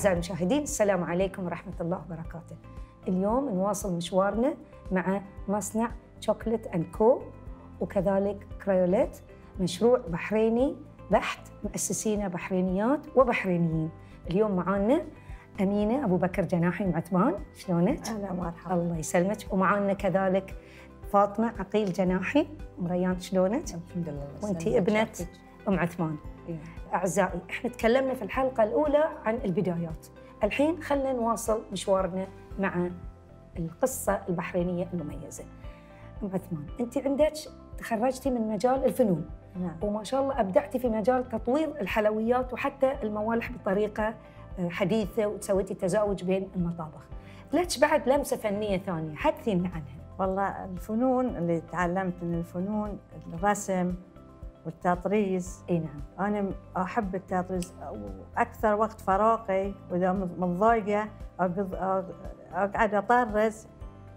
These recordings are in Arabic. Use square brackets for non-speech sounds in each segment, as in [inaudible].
أعزائي المشاهدين السلام عليكم ورحمة الله وبركاته. اليوم نواصل مشوارنا مع مصنع Chocolate and Co وكذلك كرايوليت مشروع بحريني بحت مؤسسينه بحرينيات وبحرينيين. اليوم معانا أمينة أبو بكر جناحي أم عثمان شلونك؟ أهلا مرحبا الله يسلمك. ومعانا كذلك فاطمة عقيل جناحي. أم ريان شلونك؟ الحمد لله. وأنتي ابنة أم عثمان. أعزائي إحنا تكلمنا في الحلقة الأولى عن البدايات. الحين خلينا نواصل مشوارنا مع القصة البحرينية المميزة. أم عثمان أنت عندك تخرجتي من مجال الفنون. نعم. وما شاء الله أبدعتي في مجال تطوير الحلويات وحتى الموالح بطريقة آه، حديثة وسويتي تزاوج بين المطابخ. ليش بعد لمسة فنية ثانية؟ حدثينا عنها. والله الفنون اللي تعلمت من الفنون الرسم والتطريز إي نعم. أنا أحب التطريز وأكثر وقت فراغي وإذا متضايقة أقعد أطرز.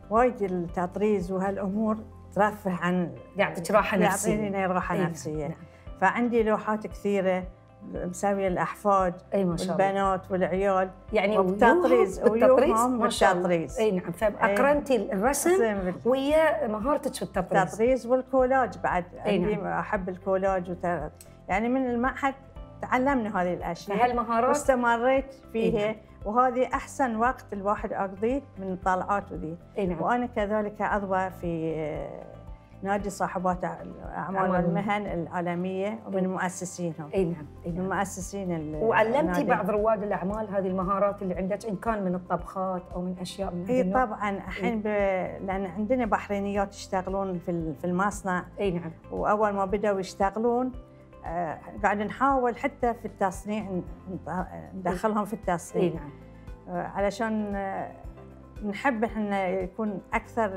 وايد التطريز وهالأمور ترفه عن قاعدة راحة نفسية. يعطيني راحه نعم، نفسية. نعم. فعندي لوحات كثيرة مسويه الاحفاد أي ما شاء الله. والبنات والعيال. يعني والتطريز ويوهم بالتطريز [laughs] بالتطريز. أي نعم. فاقرنتي الرسم رسم ويا مهارتك في التطريز. التطريز والكولاج بعد. عندي نعم. أحب الكولاج وت... يعني من المعهد تعلمنا هذه الأشياء. فهالمهارات واستمريت فيها. نعم. وهذه أحسن وقت الواحد أقضيه من الطلعات وذي. أي نعم. وأنا كذلك عضوه في نادي صاحبات الاعمال أعمال. والمهن العالميه ومن مؤسسينهم. إي نعم إي من نعم. مؤسسين ال- وعلمتي النادي. بعض رواد الأعمال هذه المهارات اللي عندك إن كان من الطبخات أو من أشياء من إي؟ طبعا. الحين ب... لأن عندنا بحرينيات يشتغلون في في المصنع. إي نعم. وأول ما بدأوا يشتغلون آه، قاعد نحاول حتى في التصنيع ندخلهم في إي التصنيع نعم. آه، علشان آه، نحب إحنا يكون أكثر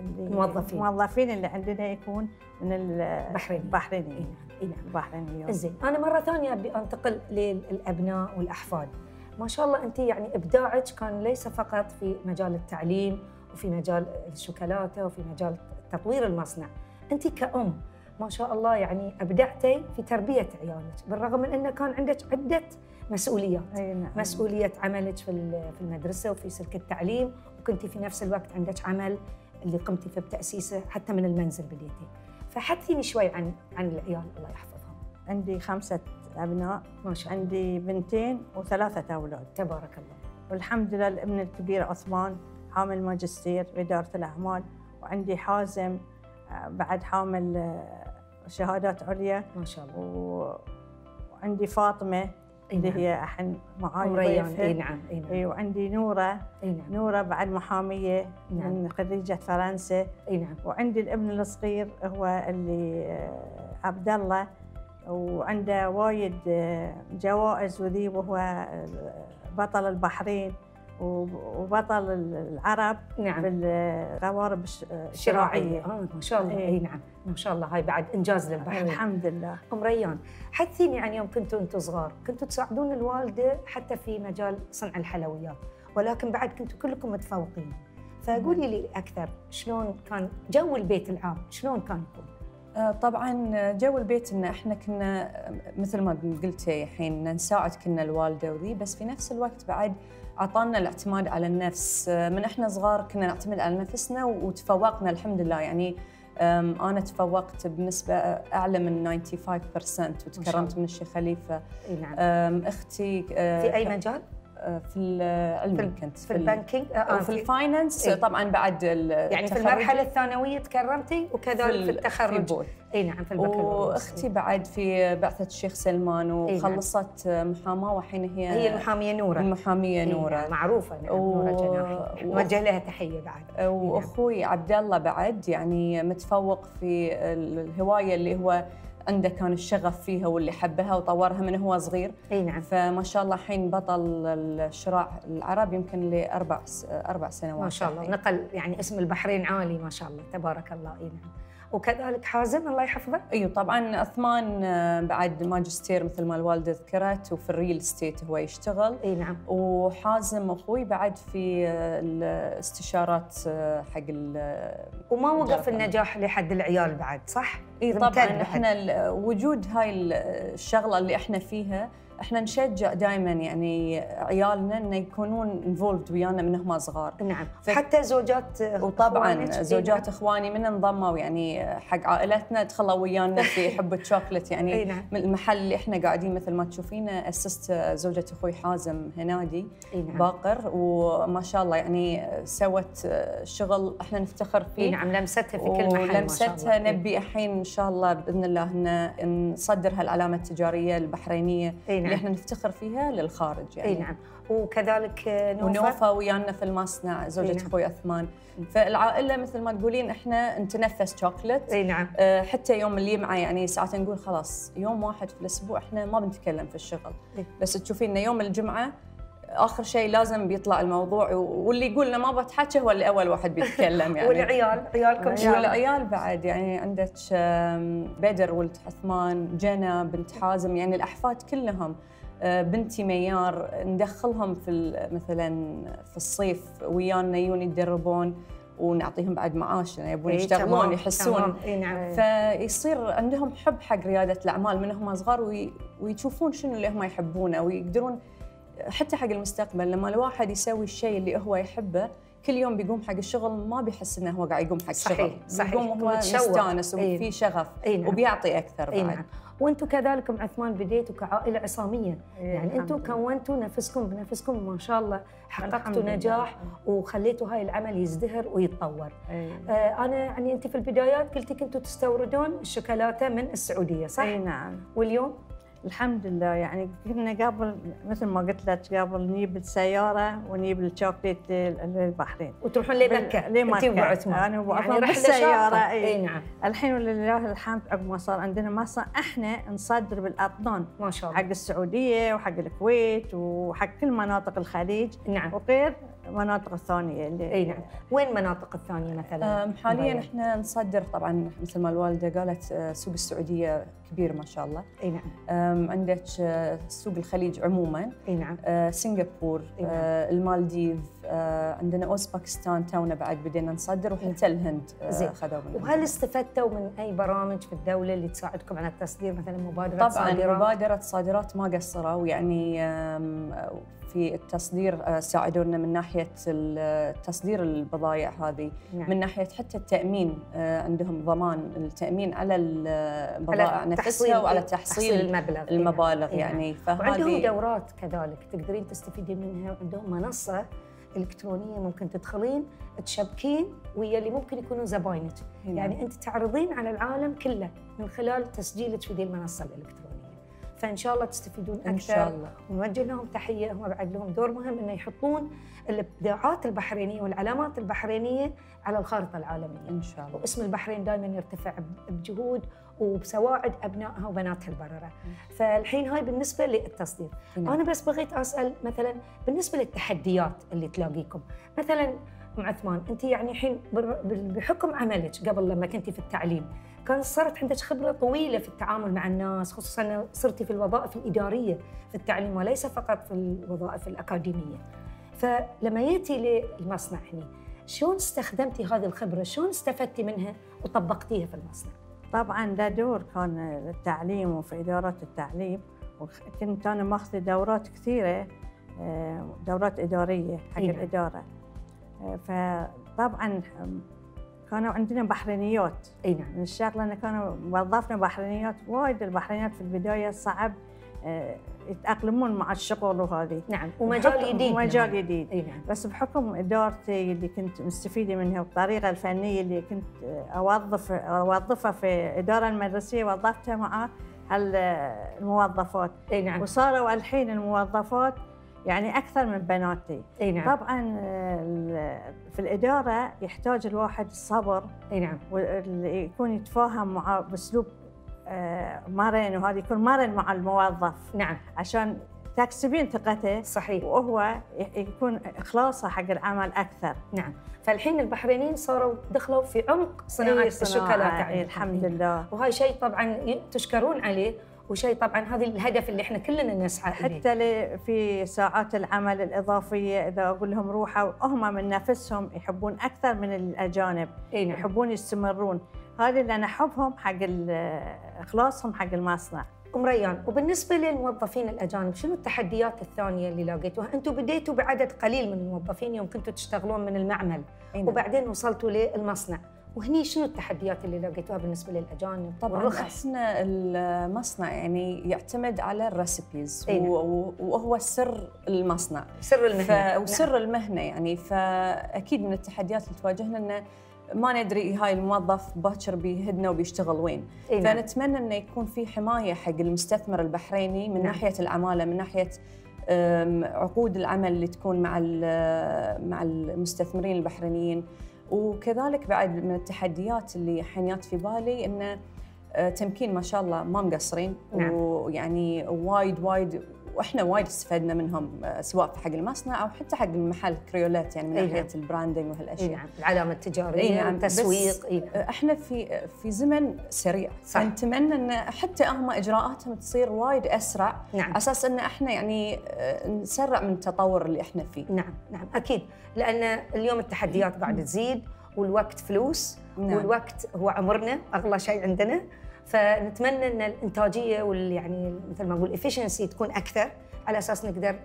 اللي- الموظفين. الموظفين اللي عندنا يكون من البحرينيين نعم اي نعم. البحرينيين زين. أنا مرة ثانية أبي أنتقل للأبناء والأحفاد. ما شاء الله أنت يعني إبداعك كان ليس فقط في مجال التعليم وفي مجال الشوكولاتة وفي مجال تطوير المصنع. أنت كأم ما شاء الله يعني أبدعتي في تربية عيالك بالرغم من انه كان عندك عدة مسؤوليات. أي نعم. مسؤولية عملك في في المدرسة وفي سلك التعليم وكنتي في نفس الوقت عندك عمل اللي قمتي فيه بتاسيسه حتى من المنزل بديتي. فحدثيني شوي عن عن العيال الله يحفظهم. عندي خمسة أبناء ما شاء الله. عندي بنتين وثلاثة أولاد. تبارك الله. والحمد لله الابن الكبير عثمان حامل ماجستير بإدارة الأعمال وعندي حازم آه، بعد حامل آه، شهادات عليا. ما شاء الله. وعندي فاطمة اللي نعم. هي الحين معاي. اي نعم اي نعم. وعندي نورة. اي نعم. نورة بعد محامية نعم. من خريجة فرنسا. اي نعم. وعندي الابن الصغير هو اللي آه، عبد الله. وعنده وايد آه، جوائز وذي وهو آه، بطل البحرين. وبطل العرب نعم. بالقوارب الش- شراعية الشراعية. آه ما شاء الله. إيه. اي نعم. ما شاء الله. هاي بعد إنجاز للبحرين الحمد لله. أم ريان حدثيني عن يوم كنتوا أنتم صغار. كنتوا تساعدون الوالدة حتى في مجال صنع الحلويات. ولكن بعد كنتوا كلكم متفوقين. فقولي لي أكثر شلون كان جو البيت العام؟ شلون كان يكون؟ آه، طبعا جو البيت إن إحنا كنا آه، مثل ما قلتي الحين نساعد كنا الوالدة وذي بس في نفس الوقت بعد أعطانا الاعتماد على النفس. آه، من إحنا صغار كنا نعتمد على نفسنا وتفوقنا الحمد لله. يعني أنا تفوقت بنسبة أعلى من 95% وتكرمت من الشيخ خليفة. نعم. أختي آه، في أي مجال؟ آه، في العلم في, ال- كنت في ال banking آه وفي ال finance إيه. طبعا بعد يعني في التخرج. المرحلة الثانوية تكرمتي وكذلك في, التخرج في both. إي نعم في البكالوريوس. وأختي بعد في بعثة الشيخ سلمان نعم. وخلصت محاماة والحين هي هي المحامية نوره المحامية إي نوره نعم، معروفة نعم و- نوره جناحي. نوجه لها تحية بعد. وأخوي عبد الله بعد يعني متفوق في ال- الهواية اللي هو عنده كان الشغف فيها واللي حبها وطورها من هو صغير. إي نعم. فما شاء الله الحين بطل الشراع العرب يمكن لأربع أربع سنوات. ما شاء الله. نقل يعني اسم البحرين عالي ما شاء الله. تبارك الله. إي نعم. وكذلك حازم الله يحفظه إيوه طبعا عثمان آه، بعد ماجستير مثل ما الوالده ذكرت وفي ال real estate هو يشتغل إي نعم وحازم أخوي بعد في آه، الاستشارات آه، حق ال- وما وقف. النجاح لحد العيال بعد صح؟ إي طبعا. إحنا وجود هاي ال- الشغلة اللي إحنا فيها إحنا نشجع دائما يعني عيالنا إنه يكونون involved ويانا من هم صغار نعم ف- حتى زوجات وطبعا زوجات. إخواني من انضموا يعني حق عائلتنا دخلوا ويانا في [laughs] حب الشوكلت يعني نعم. من المحل اللي إحنا قاعدين مثل ما تشوفينه أسست زوجة أخوي حازم هنادي نعم. باقر وما شاء الله يعني سوت شغل إحنا نفتخر إي فيه نعم لمستها في كل محل الله. نبي الحين إن شاء الله بإذن الله إن نصدر هالعلامة التجارية البحرينية نعم. اللي إحنا نفتخر فيها للخارج يعني. اي نعم. وكذلك نوفا؟ ونوفا ويانا في المصنع زوجة نعم. أخوي عثمان. فالعائلة مثل ما تقولين إحنا نتنفس شوكلت اي نعم. أه، حتى يوم الجمعه يعني ساعات نقول خلاص يوم واحد في الأسبوع إحنا ما بنتكلم في الشغل. إيه. بس تشوفين إن يوم الجمعة آخر شيء لازم بيطلع الموضوع واللي يقول ما بتحكى هو اللي أول واحد بيتكلم يعني والعيال عيالكم شلون؟ والعيال بعد يعني عندك بدر ولد عثمان جنى بنت حازم يعني الأحفاد كلهم آه، بنتي ميار ندخلهم في مثلا في الصيف ويانا يجون يتدربون ونعطيهم بعد معاش يعني يبون إي يشتغلون يحسون. اي نعم فيصير عندهم حب حق ريادة الأعمال من هم صغار وي- ويشوفون شنو اللي هم يحبونه ويقدرون حتى حق المستقبل لما الواحد يسوي الشيء اللي هو يحبه كل يوم بيقوم حق الشغل ما بيحس إنه هو قاعد يقوم حق صحيح، شغل صحيح. بيقوم هو. مستانس إي. وفي شغف إي نعم وبيعطي أكثر إي بعد نعم وأنتم كذلك ام عثمان بديتوا كعائلة عصامية إيه، يعني أنتم. كونتوا نفسكم بنفسكم ما شاء الله حققتوا لله. نجاح وخليتوا هاي العمل يزدهر ويتطور إي. آه أنا يعني أنت في البدايات قلتي كنتوا تستوردون الشوكولاته من السعودية صح إي نعم واليوم الحمد لله. يعني كنا قبل مثل ما قلت لك قبل نجيب السيارة ونجيب الشوكليت لل- للبحرين. وتروحون لمكه لمكة. انت وأبو عثمان. أنا وأبو عثمان رحلة بالسيارة، شاقة. إي. اي نعم. الحين ولله الحمد عقب ما صار عندنا مصنع إحنا نصدر بالاطنان ما شاء حق الله السعودية وحق الكويت وحق كل مناطق الخليج. نعم. وغير المناطق الثانية اللي إي نعم وين المناطق الثانية مثلا حاليا؟ إحنا نصدر طبعا مثل ما الوالدة قالت آه، سوق السعودية كبير ما شاء الله إي نعم عندك آه، سوق الخليج عموما إي نعم آه، سنغافور نعم. المالديف عندنا اوزباكستان تونا بعد بدينا نصدر وحتى الهند زين. خذوا منا وهل استفدتوا من أي برامج في الدولة اللي تساعدكم على التصدير مثلا مبادره طبعا صادرات؟ مبادرة صادرات ما قصروا يعني في التصدير آه، ساعدونا من ناحية تصدير البضائع هذه نعم. من ناحية حتى التأمين آه، عندهم ضمان التأمين على البضائع على نفسها وعلى تحصيل تحصيل المبلغ المبالغ نعم. يعني وعندهم فهذه دورات كذلك تقدرين تستفيدين منها وعندهم منصة إلكترونية ممكن تدخلين تشبكين ويا اللي ممكن يكونوا زباينك نعم. يعني أنت تعرضين على العالم كله من خلال تسجيلك في ذي المنصة الإلكترونية فإن شاء الله تستفيدون أكثر. ان شاء الله. ونوجه لهم تحية هم بعد لهم دور مهم إنه يحطون الابداعات البحرينية والعلامات البحرينية على الخارطة العالمية. إن شاء الله. واسم البحرين دائما يرتفع بجهود وبسواعد أبنائها وبناتها البررة. فالحين هاي بالنسبة للتصدير. نعم. أنا بس بغيت أسأل مثلا بالنسبة للتحديات اللي تلاقيكم. مثلا ام عثمان أنت يعني الحين بحكم عملك قبل لما كنتي في التعليم كان صارت عندك خبرة طويلة في التعامل مع الناس خصوصا صرتي في الوظائف الإدارية في التعليم وليس فقط في الوظائف الأكاديمية. فلما جيتي للمصنع هنا شلون استخدمتي هذه الخبرة؟ شلون استفدتي منها وطبقتيها في المصنع؟ طبعا له دور كان للتعليم وفي ادارات التعليم وكنت أنا ماخذه دورات كثيرة آه، دورات إدارية حق إي نعم. الإدارة. آه، فطبعا كانوا عندنا بحرينيات. اي نعم من الشغلة انه كانوا وظفنا بحرينيات. وايد البحرينيات في البداية صعب آه، يتأقلمون مع الشغل وهذه. نعم ومجال جديد ومجال نعم. جديد اي نعم. بس بحكم إدارتي اللي كنت مستفيدة منها والطريقة الفنية اللي كنت أوظف أوظفها في الاداره المدرسية وظفتها مع هالموظفات اي نعم. وصاروا الحين الموظفات يعني أكثر من بناتي. إي نعم. طبعا ال- في الإدارة يحتاج الواحد الصبر إي نعم. ويكون يتفاهم مع باسلوب آه، مرن وهذا يكون مرن مع الموظف. نعم. عشان تكسبين ثقته. صحيح. وهو يكون إخلاصه حق العمل أكثر. نعم. فالحين البحرينيين صاروا دخلوا في عمق صناعة إيه، الشوكولاته إيه،. الحمد لله. وهاي شيء طبعا تشكرون عليه. وشيء طبعا هذا الهدف اللي إحنا كلنا نسعى حتى في ساعات العمل الإضافية إذا أقول لهم روحوا هم من نفسهم يحبون أكثر من الأجانب. إي نعم. يحبون يستمرون. هذا اللي أنا أحبهم حق إخلاصهم حق المصنع. أم ريان وبالنسبة للموظفين الأجانب شنو التحديات الثانية اللي لاقيتوها؟ أنتم بديتوا بعدد قليل من الموظفين يوم كنتوا تشتغلون من المعمل. أي نعم. وبعدين وصلتوا للمصنع. وهني شنو التحديات اللي لقيتوها بالنسبة للأجانب؟ طبعا إحنا المصنع يعني يعتمد على ال recipes نعم. وهو سر المصنع سر المهنة ف... وسر المهنة يعني فأكيد من التحديات اللي تواجهنا إنه ما ندري هاي الموظف باكر بيهدنا وبيشتغل وين نعم. فنتمنى إنه يكون في حماية حق المستثمر البحريني من نعم. ناحية العمالة من ناحية عقود العمل اللي تكون مع مع المستثمرين البحرينيين وكذلك بعد من التحديات اللي حنيات في بالي إنه آه، تمكين ما شاء الله ما مقصرين نعم. ويعني وايد وايد وإحنا وايد استفدنا منهم آه، سواء حق المصنع أو حتى حق المحل كريولات يعني من أي ناحية نعم. ال branding وهالأشياء نعم العلامة التجارية اي نعم التسويق اي نعم. إحنا في في زمن سريع صح. فنتمنى إن حتى هم إجراءاتهم تصير وايد أسرع نعم أساس إن إحنا يعني آه، نسرع من التطور اللي إحنا فيه نعم نعم أكيد لأن اليوم التحديات [clears throat] قاعدة تزيد والوقت فلوس نعم. والوقت هو عمرنا أغلى شيء عندنا فنتمنى إن الإنتاجية وال يعني مثل ما نقول efficiency تكون أكثر على أساس نقدر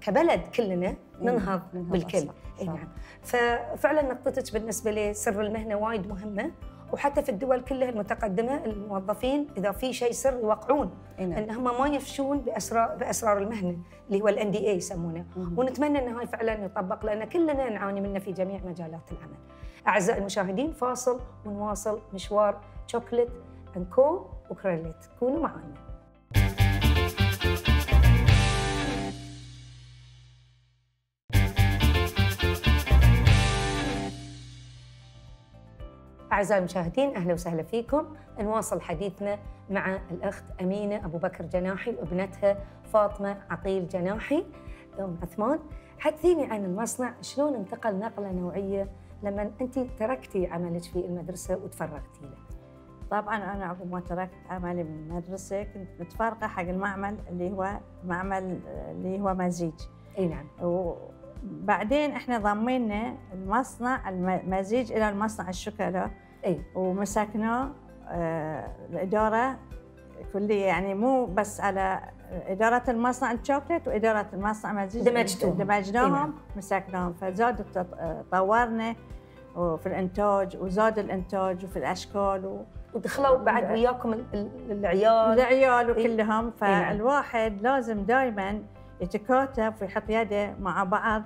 كبلد كلنا ننهض بالكل. اي. نعم ففعلا نقطتك بالنسبة لسر المهنة وايد مهمة وحتى في الدول كلها المتقدمة الموظفين إذا في شيء سر يوقعون اي نعم إن هم ما يفشون باسرار بأسرار المهنة اللي هو ال NDA يسمونه. ونتمنى إن هاي فعلا يطبق لأن كلنا نعاني منه في جميع مجالات العمل. أعزائي المشاهدين فاصل ونواصل مشوار Chocolate and Co وكريليت. كونوا معنا. أعزائي المشاهدين أهلا وسهلا فيكم. نواصل حديثنا مع الأخت أمينة أبو بكر جناحي وابنتها فاطمة عقيل جناحي. أم عثمان حدثيني عن المصنع. شلون انتقل نقلة نوعية لما أنت تركتي عملك في المدرسة وتفرغتي له؟ طبعا أنا عقب ما تركت عملي من المدرسة كنت متفرقة حق المعمل اللي هو معمل اللي هو مزيج. أي نعم. وبعدين إحنا ضمينا المصنع المزيج إلى المصنع الشوكولا أي. ومسكناه آه، الإدارة كلية يعني مو بس على إدارة المصنع الشوكليت وإدارة المصنع مزيج. دمجتوهم. دمجناهم نعم. مسكناهم. فزاد آه، طورنا وفي الإنتاج وزاد الإنتاج وفي الأشكال و... ودخلوا بعد وياكم ال- ال- العيال العيال إي. وكلهم نعم. فالواحد لازم دائما يتكاتف ويحط يده مع بعض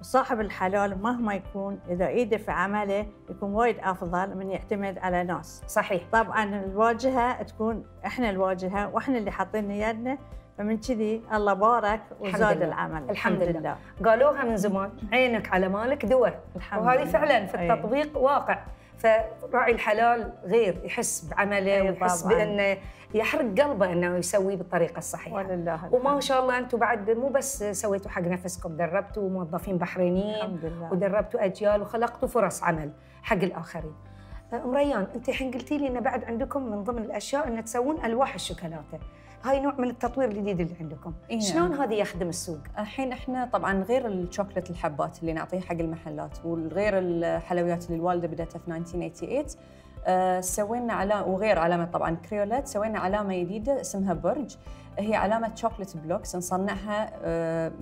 وصاحب الحلال مهما يكون إذا ايده في عمله يكون وايد أفضل من يعتمد على ناس صحيح طبعا الواجهة تكون إحنا الواجهة وإحنا اللي حاطين يدنا فمن كذي الله بارك وزاد لله. العمل الحمد لله. قالوها من زمان عينك على مالك دور الحمد وهذه لله. فعلا في أي. التطبيق واقع فراعي الحلال غير يحس بعمله أي ويحس. بأنه يحرق قلبه إنه يسويه بالطريقة الصحيحة ولله وما. شاء الله أنتم بعد مو بس سويتوا حق نفسكم دربتوا موظفين بحرينيين الحمد لله ودربتوا أجيال وخلقتوا فرص عمل حق الآخرين. أم ريان أنت الحين قلتي لي إن بعد عندكم من ضمن الأشياء إن تسوون ألواح الشوكولاتة. هاي نوع من التطوير الجديد اللي عندكم. إي نعم. شلون هذا يخدم السوق؟ الحين إحنا طبعا غير الشوكلت الحبات اللي نعطيه حق المحلات وغير الحلويات اللي الوالده بدأتها في 1988 آه، سوينا علامه وغير علامة طبعا كريولات سوينا علامة جديدة اسمها برج هي علامة chocolate blocks نصنعها آه،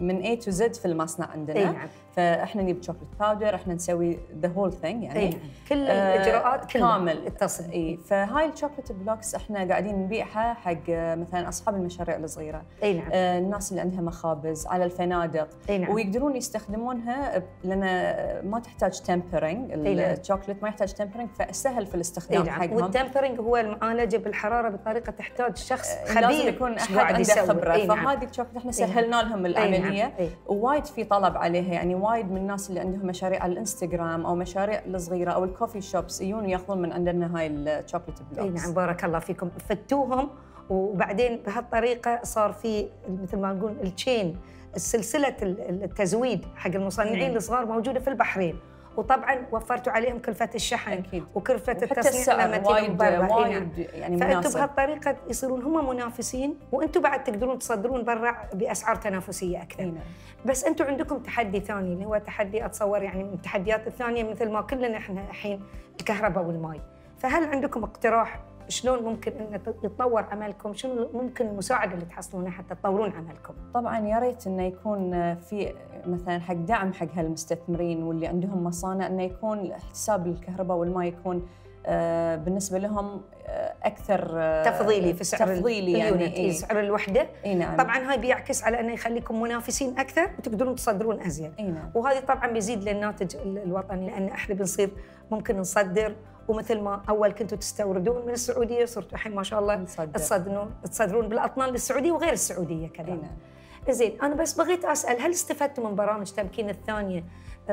من A to Z في المصنع عندنا. أي نعم. فإحنا نجيب chocolate powder إحنا نسوي the whole thing يعني. أي نعم. كل آه، الإجراءات كلها كامل. التصل إي فهاي ال chocolate blocks إحنا قاعدين نبيعها حق آه، مثلا أصحاب المشاريع الصغيرة. أي نعم. آه، الناس اللي عندها مخابز على الفنادق. أي نعم. ويقدرون يستخدمونها لأن ما تحتاج tempering أي نعم. الشوكليت ما يحتاج tempering فسهل في أي الاستخدام نعم. حقهم. وال tempering هو المعالجة بالحرارة بطريقة تحتاج شخص آه، خبير. لازم يكون أحد عنده. خبرة. إي نعم. فهذه الشوكليت إحنا نعم. سهلنا لهم إي نعم. العملية إي. ووايد في طلب عليها يعني وايد من الناس اللي عندهم مشاريع على الإنستغرام أو مشاريع الصغيرة أو ال coffee shops يجون يأخذون من عندنا هاي الشوكليت إي blocks نعم بارك الله فيكم فتوهم وبعدين بهالطريقة صار في مثل ما نقول ال chain السلسله ال- التزويد حق المصنعين. الصغار موجودة في البحرين وطبعا وفرتوا عليهم كلفة الشحن أكيد. وكلفة التصنيع لما برا. إي نعم. وايد يعني فانتم بهالطريقة يصيرون هم منافسين وأنتم بعد تقدرون تصدرون برا بأسعار تنافسية أكثر. إي نعم. بس أنتم عندكم تحدي ثاني اللي هو تحدي أتصور يعني من التحديات الثانية مثل ما كلنا إحنا الحين الكهرباء والماء فهل عندكم اقتراح شلون ممكن إن يتطور عملكم؟ شنو ممكن المساعدة اللي تحصلونها حتى تطورون عملكم؟ طبعا يا ريت إنه يكون في مثلا حق دعم حق هالمستثمرين واللي عندهم مصانع إنه يكون حساب الكهرباء والماء يكون آه، بالنسبة لهم آه، أكثر آه، تفضيلي في سعر تفضيلي يعني إيه. إيه. سعر الوحدة. إي نعم. طبعا هاي بيعكس على إنه يخليكم منافسين أكثر وتقدرون تصدرون ازين إي نعم. وهذه طبعا بيزيد للناتج ال- الوطني لأن إحنا بنصير ممكن نصدر ومثل ما أول كنتوا تستوردون من السعودية صرتوا الحين ما شاء الله. تصدرون تصدرون بالأطنان للسعودية وغير السعودية كذلك نعم. زين أنا بس بغيت أسأل هل استفدتوا من برامج تمكين الثانية؟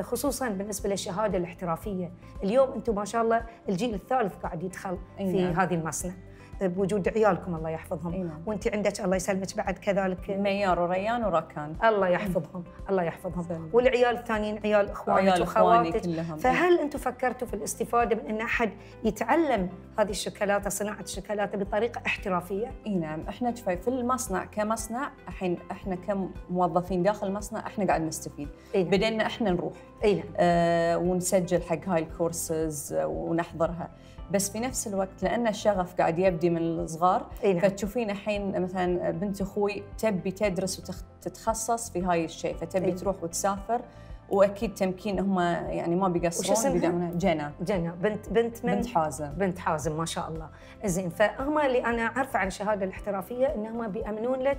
خصوصا بالنسبة للشهادة الاحترافية؟ اليوم أنتم ما شاء الله الجيل الثالث قاعد يدخل في نعم. هذه المصنع بوجود عيالكم الله يحفظهم. نعم. وانت عندك الله يسلمك بعد كذلك. ميار وريان وراكان الله يحفظهم الله يحفظهم. سلم. والعيال الثانيين عيال إخوانك كلهم. فهل أنتم فكرتوا في الاستفادة من أن أحد يتعلم هذه الشوكولاتة صناعة الشوكولاتة بطريقة احترافية؟ إي نعم. إحنا شوي في المصنع كمصنع الحين إحنا كموظفين داخل المصنع إحنا قاعد نستفيد. إي نعم. بدينا إحنا نروح. إي نعم. آه ونسجل حق هاي الكورسز ونحضرها. بس في نفس الوقت لأن الشغف قاعد يبدي من الصغار نعم. فتشوفين الحين مثلا بنت أخوي تبي تدرس وتتخصص في هاي الشيء فتبي إي. تروح وتسافر وأكيد تمكين هم يعني ما بيقصرون؟ بيدعمونها جنى. جنى. بنت بنت من؟ بنت حازم. بنت حازم ما شاء الله. زين فهم اللي أنا عارفه عن الشهادة الاحترافية انهم بيأمنون لك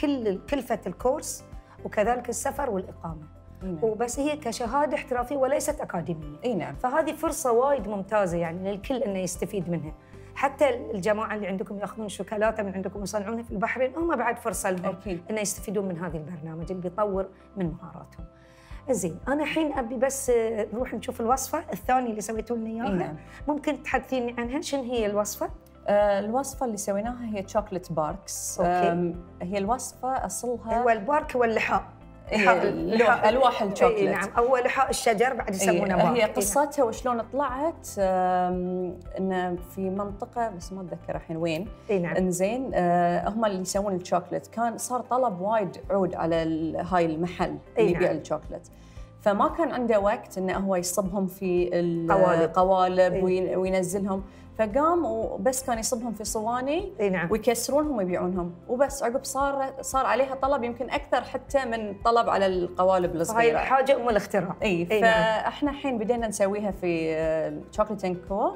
كل كلفة الكورس وكذلك السفر والإقامة. نعم. وبس هي كشهادة احترافية وليست أكاديمية. إي نعم. فهذه فرصة وايد ممتازة يعني للكل إنه يستفيد منها. حتى الجماعة اللي عندكم يأخذون شوكولاتة من عندكم يصنعونها في البحرين هم بعد فرصة لهم أكيد. إنه يستفيدون من هذا البرنامج اللي بيطور من مهاراتهم. زين أنا الحين أبي بس آه، نروح نشوف الوصفة الثانية اللي سويتوا لنا إي إياها. نعم. ممكن تحدثيني عنها؟ شنو هي الوصفة؟ آه، الوصفة اللي سويناها هي chocolate barks okay. هي الوصفة أصلها هو ال bark هو اللحاء هي اللوح- ألواح إي الشوكليت نعم هو لحاء الشجر بعد يسمونه إيه، هي قصتها وشلون طلعت إن في منطقة بس ما أتذكر الحين وين نعم, إي نعم. إنزين آه، هم اللي يسوون الشوكليت كان صار طلب وايد عود على هاي المحل اللي يبيع نعم. الشوكليت فما كان عنده وقت إنه هو يصبهم في قوالب. القوالب إي. وين- وينزلهم فقام وبس كان يصبهم في صواني إي نعم. ويكسرونهم ويبيعونهم. وبس عقب صار صار عليها طلب يمكن أكثر حتى من طلب على القوالب هاي الصغيرة. الحاجة أم الاختراع. إي نعم. فإحنا الحين بدينا نسويها في Chocolate and Co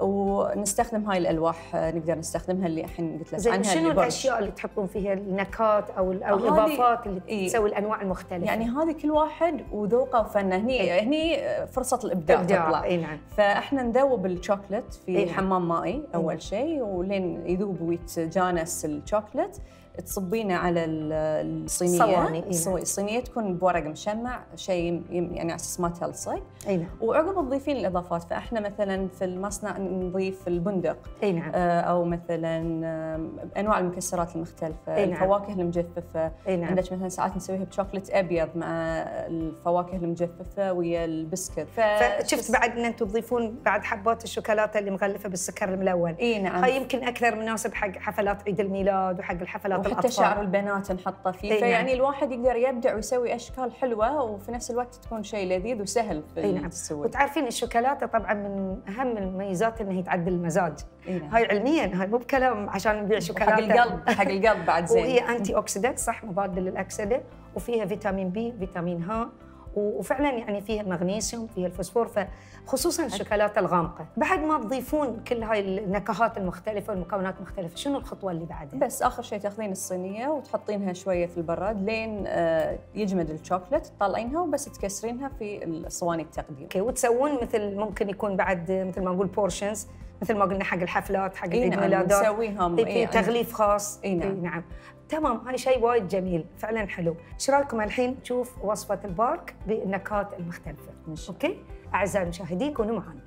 ونستخدم هاي الألواح نقدر نستخدمها اللي الحين قلت لك زين عنها شنو. الأشياء اللي تحطون فيها النكهات أو أو الإضافات اللي إي. تسوي الأنواع المختلفة يعني هذه كل واحد وذوقه وفنه هني هني آه، فرصة الإبداع إبداع تطلع إي نعم فإحنا نذوب الشوكلت في إي. حمام مائي نعم. أول شيء ولين يذوب ويتجانس الشوكلت تصبينه على ال- الصينية. صواني، إي نعم. الصينيه تكون بورق مشمع شيء يعني على أساس ما تلصق. إي نعم. وعقب تضيفين الإضافات فإحنا مثلا في المصنع نضيف البندق إي نعم. آه، أو مثلا أنواع المكسرات المختلفة إي نعم. الفواكه المجففة. إي نعم. عندك مثلا ساعات نسويها بشوكلت أبيض مع الفواكه المجففة ويا البسكت. ف... فشفت بعد إن أنتم تضيفون بعد حبات الشوكولاتة اللي مغلفة بالسكر الملون إي نعم. هاي يمكن أكثر مناسب حق حفلات عيد الميلاد وحق الحفلات الأطفال. شعر البنات نحطه فيه فيعني نعم. الواحد يقدر يبدع ويسوي أشكال حلوة وفي نفس الوقت تكون شيء لذيذ وسهل في إي نعم. وتعرفين الشوكولاتة طبعا من أهم المميزات إنها تعدل المزاج. نعم. هاي علميا هاي مو بكلام عشان نبيع حق شوكولاتة. القلب حق القلب بعد [laughs] زين. وهي antioxidant صح؟ مضاد للاكسده وفيها فيتامين B فيتامين ها. وفعلا يعني فيها المغنيسيوم فيها الفوسفور فخصوصا الشوكولاتة الغامقة. بعد ما تضيفون كل هاي النكهات المختلفة والمكونات المختلفة شنو الخطوة اللي بعدها بس آخر شيء تاخذين الصينية وتحطينها شوية في البراد لين آه، يجمد الشوكلت تطلعينها وبس تكسرينها في الصواني التقديم. أوكي وتسوون مثل ممكن يكون بعد مثل ما نقول portions مثل ما قلنا حق الحفلات حق إي عيد نعم ميلادات. نسويهم. في إي، تغليف خاص. إي نعم. إي نعم. تمام هاي شيء وايد جميل فعلا حلو. إيش رأيكم الحين؟ نشوف وصفة ال bark بالنكهات المختلفة. شاء أوكي؟ أعزائي المشاهدين كونوا معنا.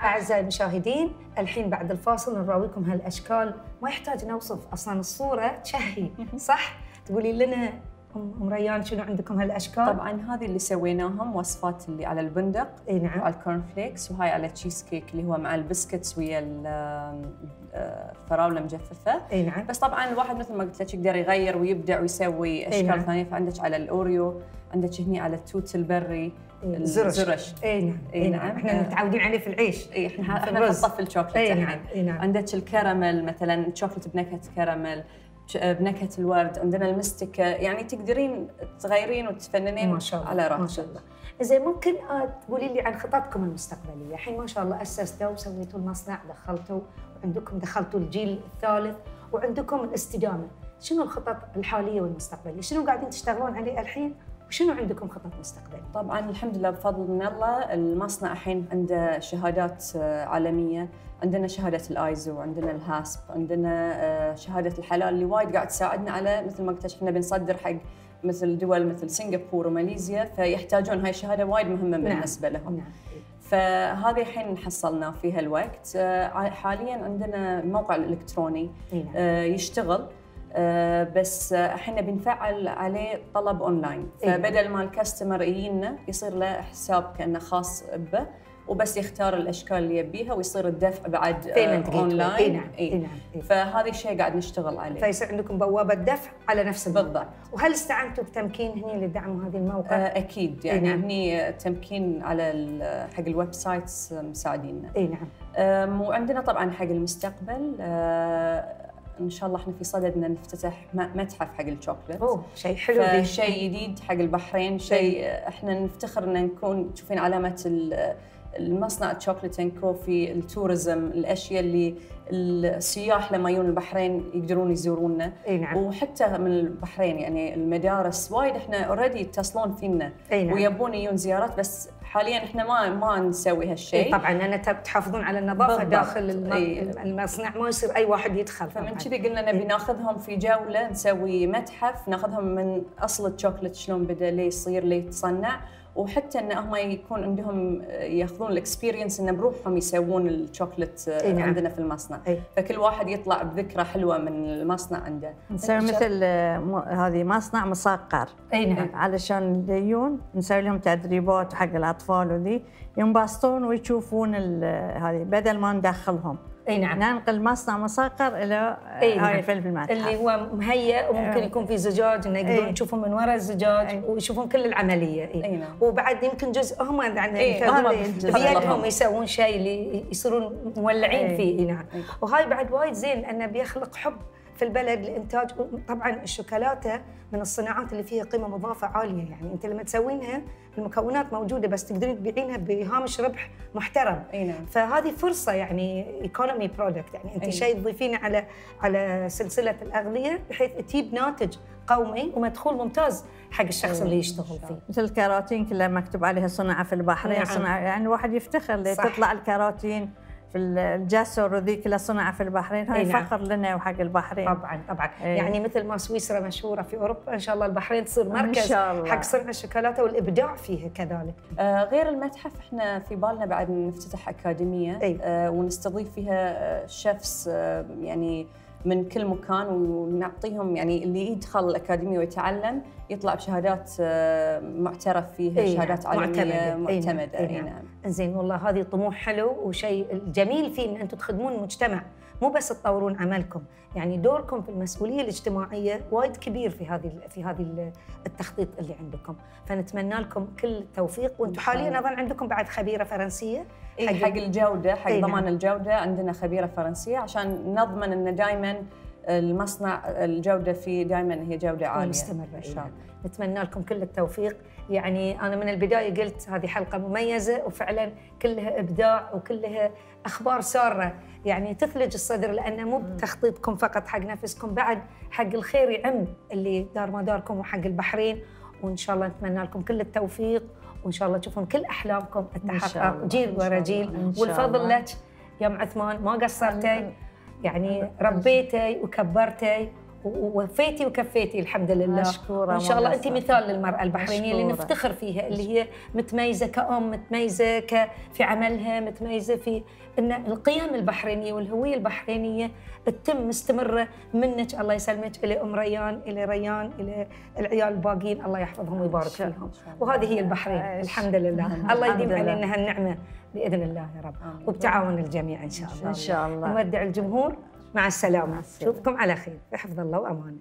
أعزائي المشاهدين الحين بعد الفاصل نراويكم هالأشكال. ما يحتاج نوصف أصلا الصورة تشهي [laughs] صح؟ تقولي لنا ام ريان شنو عندكم هالأشكال؟ طبعا هذه اللي سويناهم وصفات اللي على البندق. إي نعم. وعلى ال corn flakes وهاي على تشيز كيك اللي هو مع ال biscuits ويا ال- آه، الفراوله مجففة. إي نعم. بس طبعا الواحد مثل ما قلت لك يقدر يغير ويبدع ويسوي أشكال نعم. ثانية. فعندك على الأوريو عندك هني على التوت البري الزرش. الزرش إي نعم. إي نعم. نعم. إحنا. متعودين عليه في العيش. إي إحنا إحنا. نحطه في الشوكلت إي. نعم. إي نعم. عندك الكراميل مثلا شوكلت بنكهة كراميل. بنكهة الورد عندنا المستكه يعني تقدرين تغيرين وتفننين ما شاء الله على ما راحتك. شاء الله. زين ممكن آه، تقولي لي عن خططكم المستقبلية؟ الحين ما شاء الله أسستوا وسويتوا المصنع دخلتوا وعندكم دخلتوا الجيل الثالث وعندكم الاستدامة. شنو الخطط الحالية والمستقبلية؟ شنو قاعدين تشتغلون عليه الحين؟ وشنو عندكم خطط مستقبليه طبعا الحمد لله بفضل من الله المصنع الحين عنده شهادات آه، عالمية عندنا شهادة الآيزو عندنا الهاسب عندنا آه، شهادة الحلال اللي وايد قاعد تساعدنا على مثل ما قلت إحنا بنصدر حق مثل دول مثل سنغافورة وماليزيا فيحتاجون هاي الشهادة وايد مهمة نعم. بالنسبة لهم. نعم. فهذه الحين حصلناه في هالوقت. آه، حاليا عندنا الموقع الالكتروني نعم آه، يشتغل. بس آه، إحنا بنفعل عليه طلب اونلاين إيه. فبدل ما ال customer يجينا يصير له حساب كأنه خاص به وبس يختار الأشكال اللي يبيها ويصير الدفع بعد آه، payment اي اونلاين نعم اي إيه. نعم إي. فهذا الشيء قاعد نشتغل عليه فيصير عندكم بوابة دفع على نفس الموقع بالضبط وهل استعنتوا بتمكين هني لدعم هذه الموقع؟ آه، أكيد يعني نعم. هني تمكين على حق ال websites مساعديننا اي نعم وعندنا طبعا حق المستقبل أه، إن شاء الله إحنا في صدد ان نفتتح متحف حق الشوكلت أوه شيء حلو ذي. فشيء جديد حق البحرين شيء إحنا نفتخر إن نكون تشوفين علامة ال- المصنع Chocolate Co في ال tourism الأشياء اللي السياح لما يجون البحرين يقدرون يزورونا إي نعم. وحتى من البحرين يعني المدارس وايد إحنا already يتصلون فينا. إي نعم. ويبون يجون زيارات بس حاليا إحنا ما ما نسوي هالشيء طبعا لأن تحافظون على النظافة بالضبط. داخل الم- إي. المصنع ما يصير أي واحد يدخل فمن. كذي قلنا نبي ناخذهم في جولة نسوي متحف ناخذهم من أصل الشوكلت شلون بدأ ليه يصير ليه يتصنع وحتى إن هم يكون عندهم ياخذون ال experience إن بروحهم يسوون الشوكلت إي نعم. عندنا في المصنع. إي. فكل واحد يطلع بذكرى حلوة من المصنع عنده. نسوي مثل آه، هذه مصنع مصغر. إي نعم. علشان اللي يون نسوي لهم تدريبات حق الأطفال وذي ينبسطون ويشوفون هذه بدل ما ندخلهم. إي نعم ننقل مصنع مصغر إلى هاي نعم. الفيلم المتحف اللي هو مهيئ وممكن. يكون في زجاج انه يقدرون إي. يشوفون من وراء الزجاج إي. ويشوفون كل العملية إي إي نعم وبعد يمكن جزء هم يعني. بيدهم يسوون شيء اللي يصيرون مولعين. فيه إي نعم إي. وهاي بعد وايد زين لأنه بيخلق حب في البلد لإنتاج طبعا الشوكولاتة من الصناعات اللي فيها قيمة مضافة عالية يعني أنت لما تسوينها المكونات موجودة بس تقدرين تبيعينها بهامش ربح محترم أي نعم فهذه فرصة يعني economy product يعني أنت أي. شيء تضيفينه على على سلسلة الأغذية بحيث تجيب ناتج قومي ومدخول ممتاز حق الشخص. اللي يشتغل إن شاء فيه. مثل الكراتين كلها مكتوب عليها صنع في البحرين نعم. صنع يعني الواحد يفتخر. تطلع الكراتين في الجسر وذي كلها صنع في البحرين هاي نعم. فخر لنا وحق البحرين طبعا طبعا إيه. يعني مثل ما سويسرا مشهورة في أوروبا إن شاء الله البحرين تصير مركز إن شاء الله. حق صنع الشوكولاتة والإبداع فيها كذلك آه، غير المتحف إحنا في بالنا بعد نفتتح أكاديمية أي. آه، ونستضيف فيها شيفs آه، يعني من كل مكان ونعطيهم يعني اللي يدخل الأكاديمية ويتعلم يطلع بشهادات آه، معترف فيها نعم، شهادات عالميه معتمدة. أي نعم، معتمدة إي نعم. نعم زين والله هذه طموح حلو وشيء الجميل فيه إن أنتم تخدمون المجتمع مو بس تطورون عملكم يعني دوركم في المسؤولية الاجتماعية وايد كبير في هذه في هذه التخطيط اللي عندكم فنتمنى لكم كل التوفيق وأنتم حاليا. أظن عندكم بعد خبيرة فرنسية إيه حق- حق الجودة حق نعم. ضمان الجودة عندنا خبيرة فرنسية عشان نضمن ان دائما المصنع الجودة فيه دائما هي جودة عالية. مستمرة إن شاء الله. نتمنى لكم كل التوفيق. يعني أنا من البداية قلت هذه حلقة مميزة وفعلا كلها إبداع وكلها أخبار سارة. يعني تثلج الصدر لأن مو بتخطيطكم فقط حق نفسكم بعد حق الخير يعم اللي دار مداركم وحق البحرين. وإن شاء الله نتمنى لكم كل التوفيق وإن شاء الله تشوفون كل شاء تتحقق. جيل ورا. جيل والفضل. لك يا ام عثمان ما قصرتي؟ يعني ربيتي وكبرتي. ووفيتي وكفيتي الحمد لله. مشكورة وإن شاء الله انت. مثال للمرأة البحرينية اللي. نفتخر فيها اللي هي متميزة كأم متميزة في عملها متميزة في إن القيم البحرينية والهوية البحرينية تتم مستمرة منك. الله يسلمك إلى أم ريان إلى ريان إلى العيال الباقيين. الله يحفظهم ويبارك فيهم. وهذه هي البحرين. الحمد لله. الله يديم. علينا هالنعمة بإذن الله يا رب. وبتعاون الجميع إن شاء الله. إن شاء الله. نودع الجمهور. مع السلامة. مع السلامة. نشوفكم على خير. بحفظ الله وأمانة.